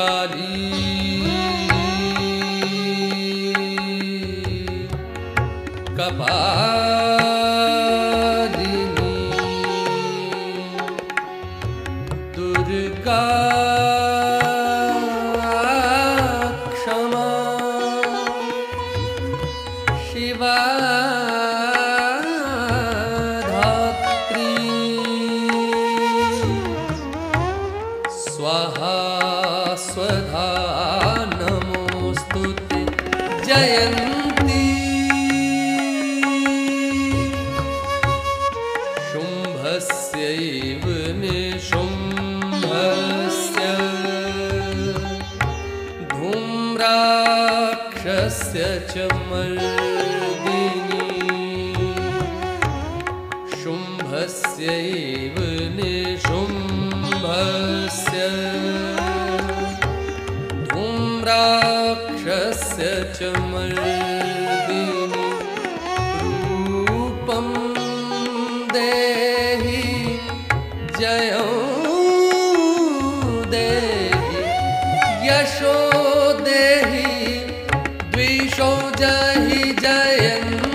काली कपालिनी दुर्गा क्षमा शिवा धात्री स्वाहा स्वधा नमोऽस्तु ते। जयन्ती। शुम्भस्यैव धूम्राक्षस्य च मर्दिनी। शुम्भस्यै राक्षस च मर्दिनि रूपं देहि जयो देहि यशो देहि द्विषो जहि जयन्